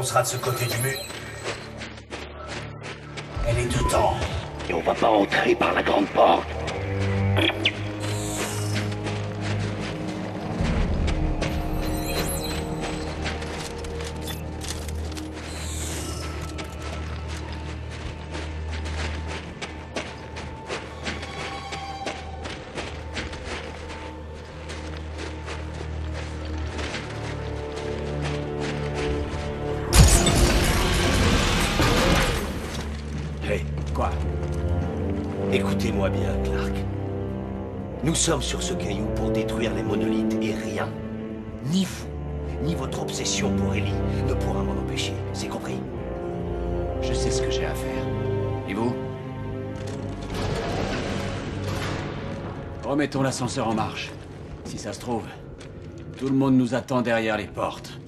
Qu'on sera de ce côté du mur. Elle est dedans. Et on va pas entrer par la grande porte. Nous sommes sur ce caillou pour détruire les monolithes et rien, ni vous, ni votre obsession pour Ellie, ne pourra m'en empêcher. C'est compris? Je sais ce que j'ai à faire. Et vous? Remettons l'ascenseur en marche. Si ça se trouve, tout le monde nous attend derrière les portes.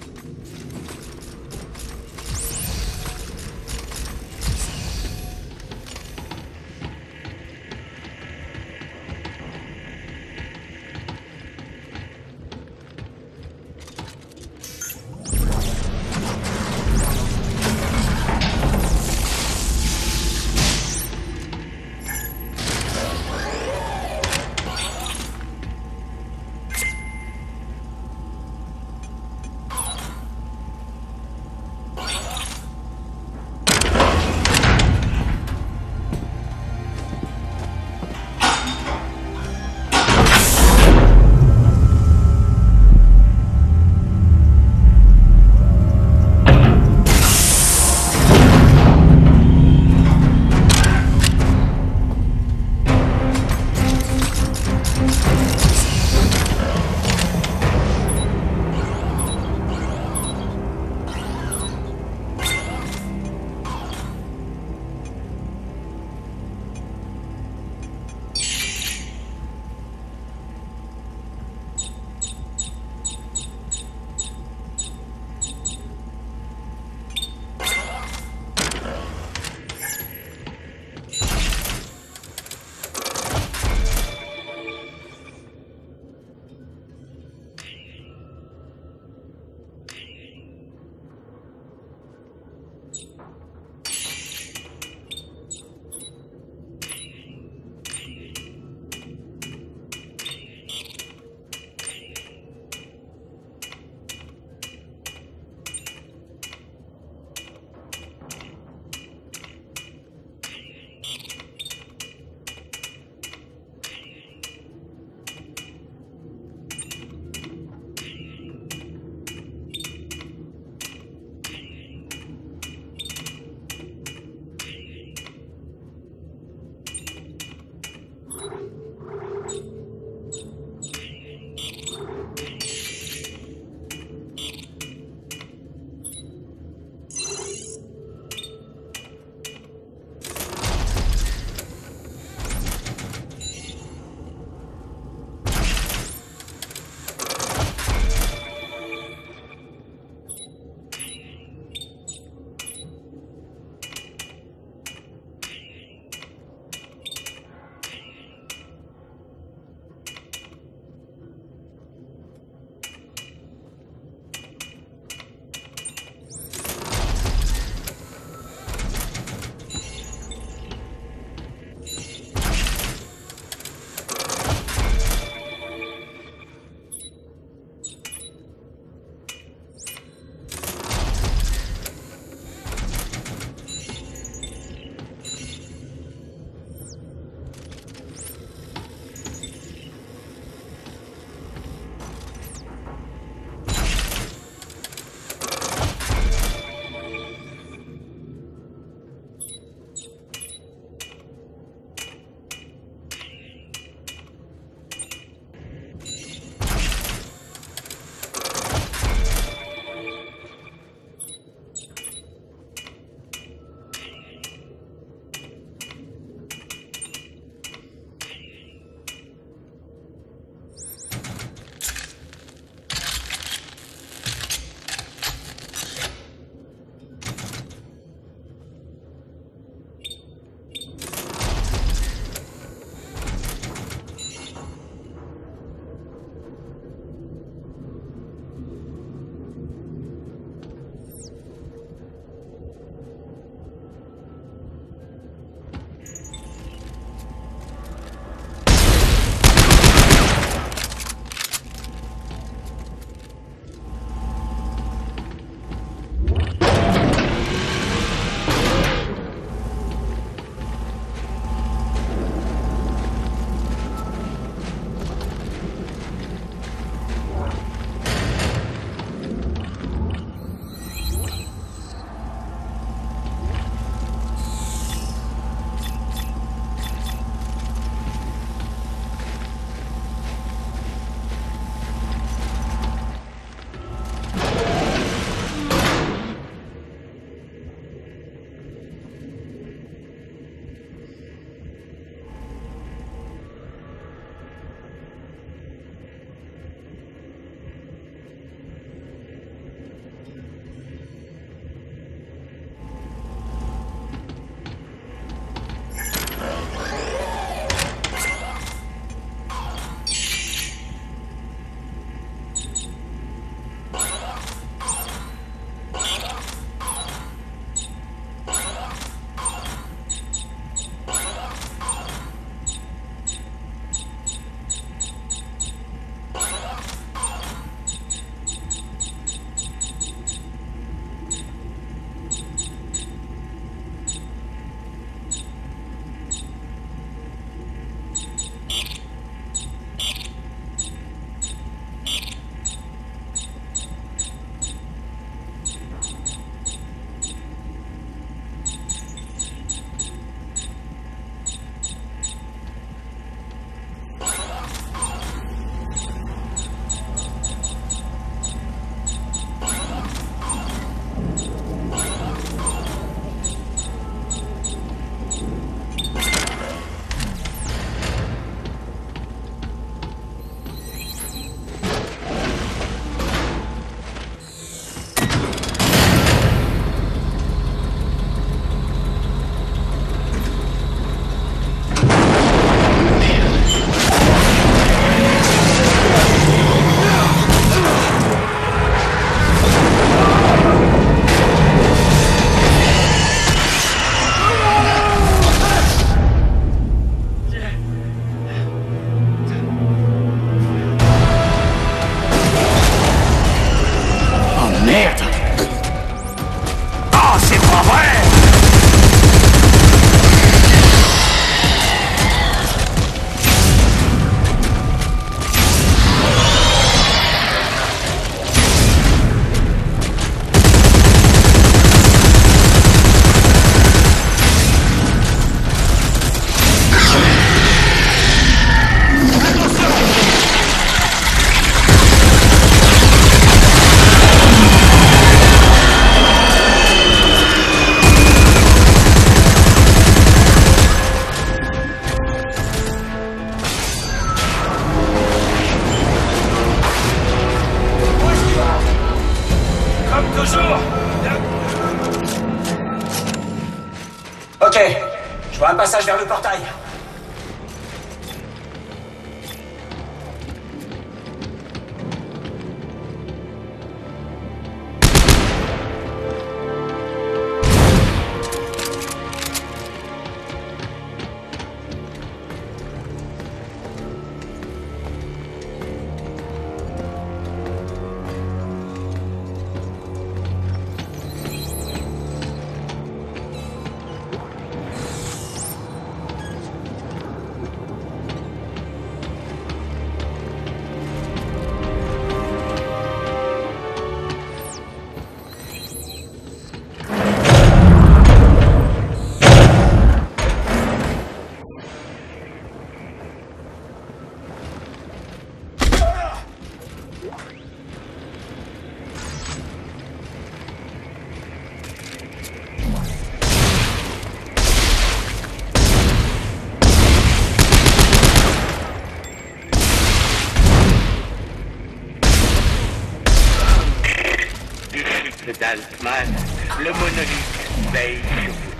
Le monolithe veille sur vous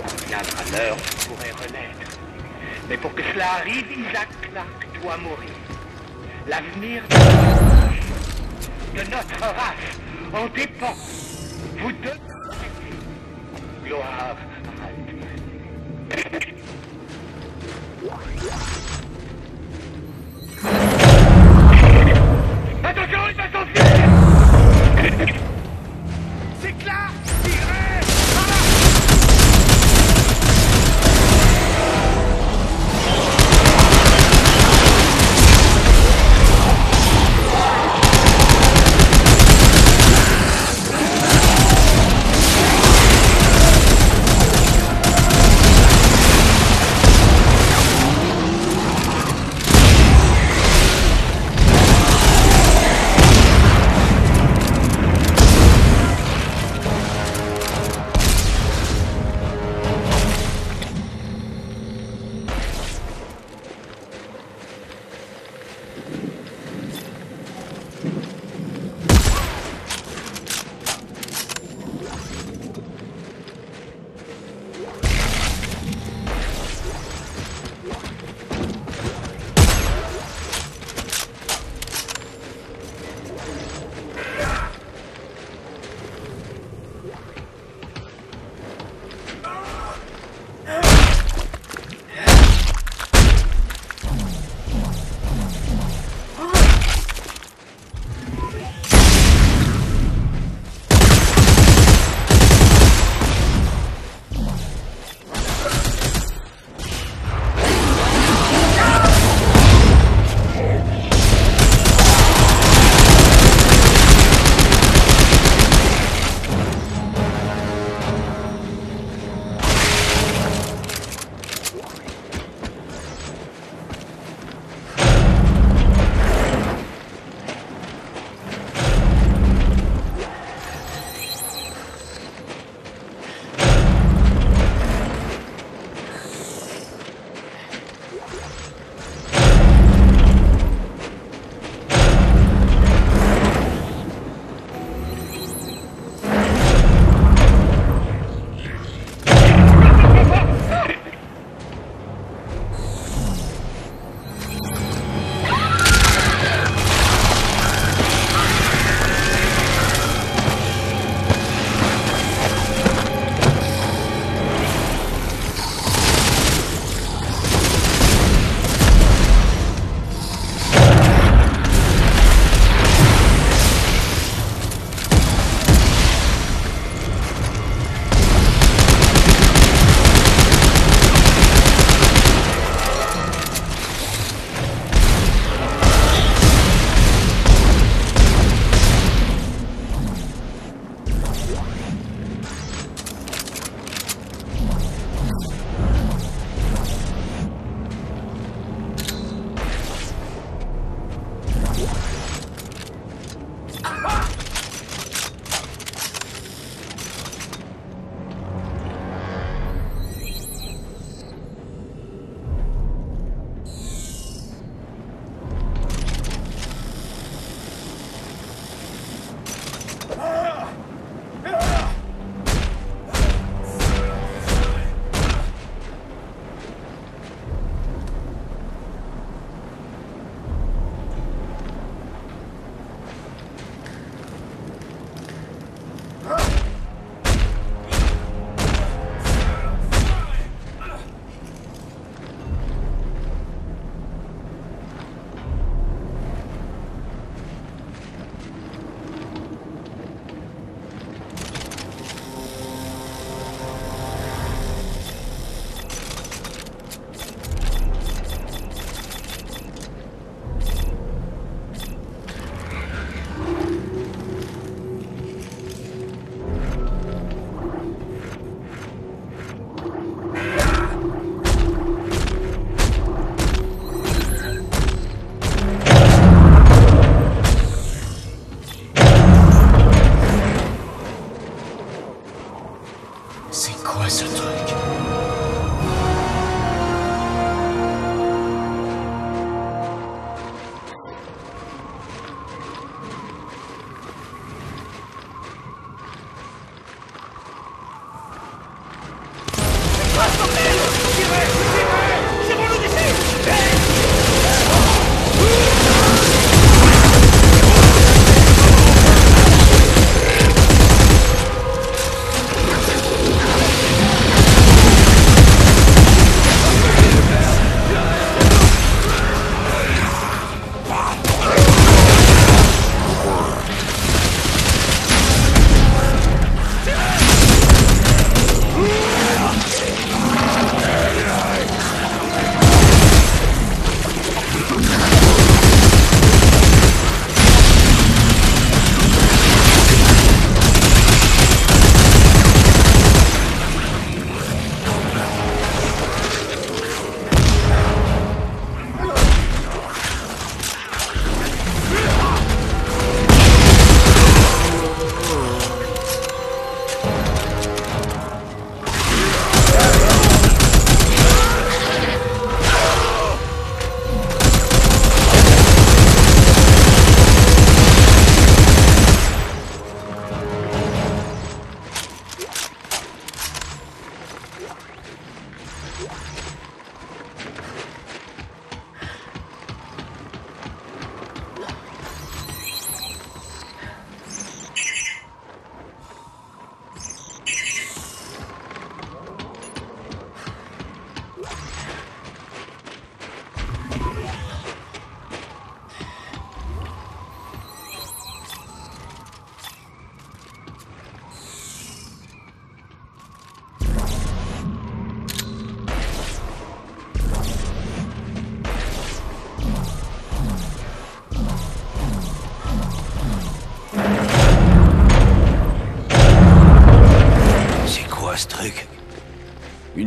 tous. Viendra l'heure vous pourrez renaître. Mais pour que cela arrive, Isaac Clarke doit mourir. L'avenir de notre race en dépend. Vous deux,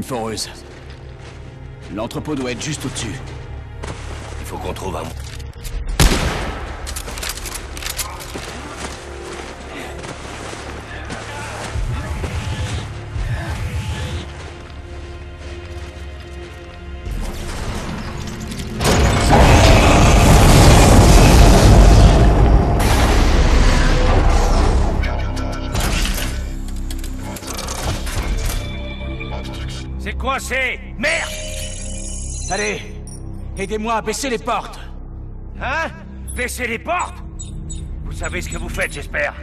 foreuse. L'entrepôt doit être juste au-dessus. Il faut qu'on trouve un... Merde. Allez Aidez-moi à baisser les portes. Hein? Baissez les portes? Vous savez ce que vous faites, j'espère.